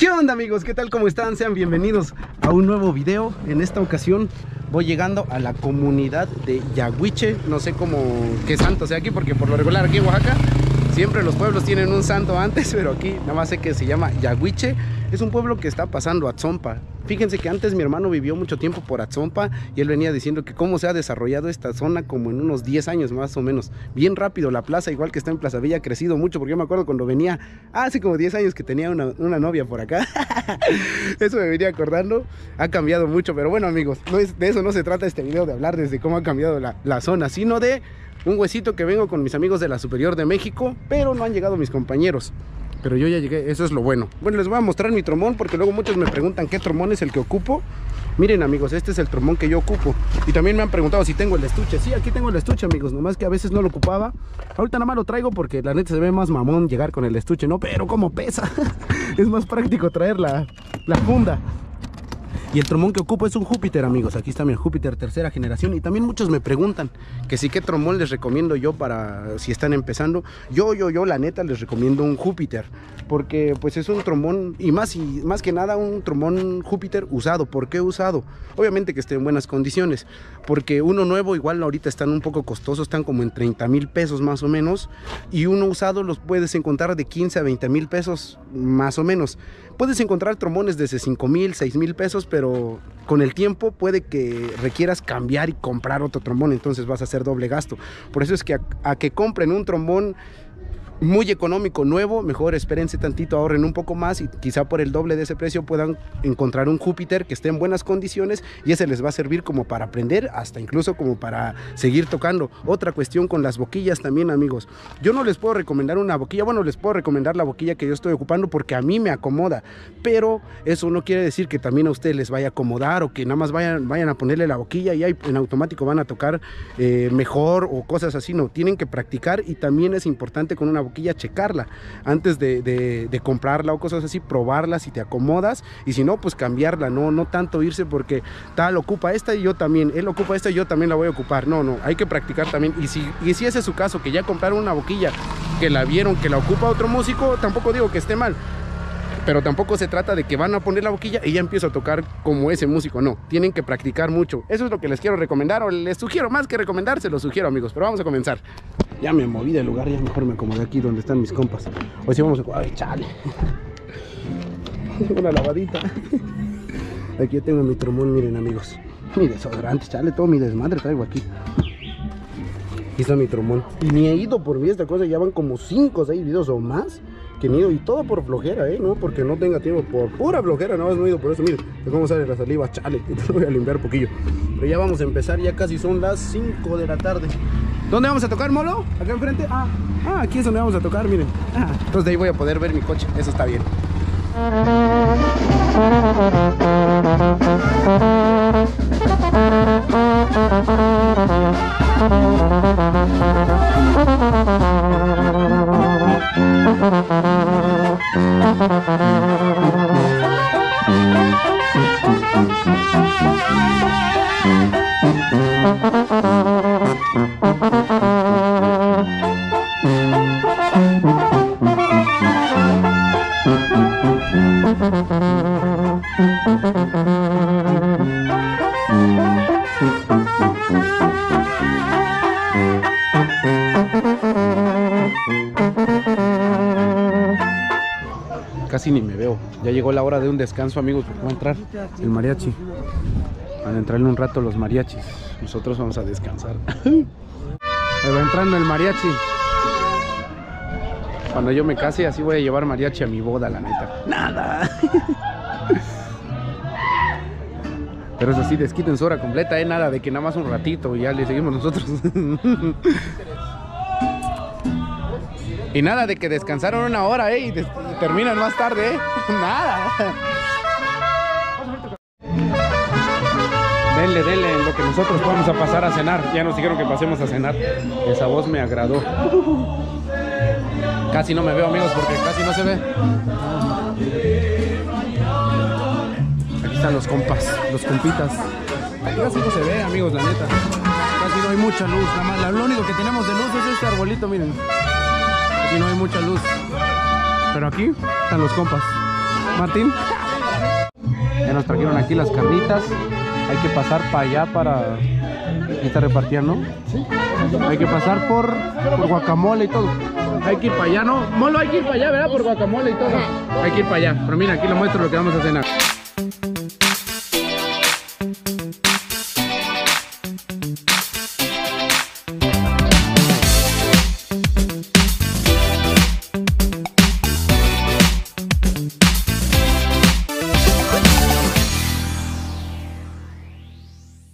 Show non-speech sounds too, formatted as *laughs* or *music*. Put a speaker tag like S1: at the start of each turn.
S1: ¿Qué onda amigos? ¿Qué tal? ¿Cómo están? Sean bienvenidos a un nuevo video. En esta ocasión voy llegando a la comunidad de Yaguiche. No sé cómo, qué santo sea aquí, porque por lo regular aquí en Oaxaca siempre los pueblos tienen un santo antes, *laughs* pero aquí nada más sé que se llama Yaguiche. Es un pueblo que está pasando a Tzompa. Fíjense que antes mi hermano vivió mucho tiempo por Atzompa y él venía diciendo que cómo se ha desarrollado esta zona como en unos 10 años más o menos. Bien rápido, la plaza igual que está en Plaza Villa ha crecido mucho porque yo me acuerdo cuando venía hace como 10 años que tenía una, novia por acá. *laughs* eso me venía acordando. Ha cambiado mucho, pero bueno amigos, no es, de eso no se trata este video de hablar desde cómo ha cambiado la, la zona, sino de un huesito que vengo con mis amigos de la Superior de México, pero no han llegado mis compañeros. Pero yo ya llegué, eso es lo bueno. Bueno, les voy a mostrar mi tromón porque luego muchos me preguntan qué tromón es el que ocupo. Miren amigos, este es el tromón que yo ocupo. Y también me han preguntado si tengo el estuche. Sí, aquí tengo el estuche amigos, nomás que a veces no lo ocupaba. Ahorita nada más lo traigo porque la neta se ve más mamón llegar con el estuche, ¿no? Pero como pesa, *laughs* es más práctico traer la, la funda. Y el trombón que ocupo es un Júpiter, amigos. Aquí está mi Júpiter tercera generación. Y también muchos me preguntan que si qué trombón les recomiendo yo para si están empezando. Yo, yo, yo, la neta, les recomiendo un Júpiter. Porque pues es un trombón, y más, y más que nada un trombón Júpiter usado. ¿Por qué usado? Obviamente que esté en buenas condiciones. Porque uno nuevo igual ahorita están un poco costosos, están como en 30 mil pesos más o menos. Y uno usado los puedes encontrar de 15 a 20 mil pesos más o menos. Puedes encontrar trombones desde 5 mil, 6 mil pesos, pero con el tiempo puede que requieras cambiar y comprar otro trombón, entonces vas a hacer doble gasto. Por eso es que a, a que compren un trombón muy económico, nuevo, mejor espérense tantito, ahorren un poco más y quizá por el doble de ese precio puedan encontrar un Júpiter que esté en buenas condiciones y ese les va a servir como para aprender, hasta incluso como para seguir tocando. Otra cuestión con las boquillas también, amigos. Yo no les puedo recomendar una boquilla, bueno, les puedo recomendar la boquilla que yo estoy ocupando porque a mí me acomoda, pero eso no quiere decir que también a ustedes les vaya a acomodar o que nada más vayan, vayan a ponerle la boquilla y ahí en automático van a tocar eh, mejor o cosas así, no, tienen que practicar y también es importante con una boquilla checarla antes de, comprarla o cosas así, probarla si te acomodas y si no, pues cambiarla, no, no tanto irse porque tal ocupa esta y yo también, él ocupa esta y yo también la voy a ocupar, no, no, hay que practicar también y si, y si ese es su caso, que ya compraron una boquilla, que la vieron, que la ocupa otro músico, tampoco digo que esté mal, pero tampoco se trata de que van a poner la boquilla y ya empiezo a tocar como ese músico, no, tienen que practicar mucho, eso es lo que les quiero recomendar o les sugiero más que recomendar, se lo sugiero amigos, pero vamos a comenzar. Ya me moví del lugar, ya mejor me acomodé aquí donde están mis compas. Hoy sí vamos a... ¡Ay, chale! *laughs* Una lavadita. Aquí tengo mi tromón, miren amigos. Mi desodorante, chale, todo mi desmadre traigo aquí. Aquí está mi tromón. Y ni he ido por mí esta cosa, ya van como 5 o 6 videos o más que ni he ido. Y todo por flojera, ¿eh? No porque no tenga tiempo, por pura flojera, no, no he ido por eso. Miren, cómo sale la saliva, chale. *laughs* voy a limpiar un poquillo. Pero ya vamos a empezar, ya casi son las 5 de la tarde. ¿Dónde vamos a tocar, Molo? ¿Acá enfrente? Ah, ah, aquí es donde vamos a tocar, miren. Ah, entonces de ahí voy a poder ver mi coche, eso está bien. *laughs* Casi ni me veo. Ya llegó la hora de un descanso, amigos, va a entrar el mariachi. Van a entrar en un rato los mariachis. Nosotros vamos a descansar. *laughs* Va entrando el mariachi. Cuando yo me case, así voy a llevar mariachi a mi boda, la neta. Nada. *laughs* Pero es así, desquiten su hora completa, ¿eh? Nada de que nada más un ratito y ya le seguimos nosotros. *laughs* y nada de que descansaron una hora, ¿eh? Y, terminan más tarde, ¿eh? *laughs* Nada. Denle, denle en lo que nosotros vamos a pasar a cenar. Ya nos dijeron que pasemos a cenar. Esa voz me agradó. Casi no me veo, amigos, porque casi no se ve. Aquí están los compas, los compitas. Aquí casi no se ve, amigos, la neta. Casi no hay mucha luz. Nada más, lo único que tenemos de luz es este arbolito, miren. Aquí no hay mucha luz. Pero aquí están los compas. Martín. Ya nos trajeron aquí las carnitas. Hay que pasar para allá para ¿no? Sí. Hay que pasar por, por guacamole y todo. Hay que ir para allá, ¿no? Molo, hay que ir para allá, ¿verdad? Por guacamole y todo. Hay que ir para allá. Pero mira, aquí lo muestro lo que vamos a cenar.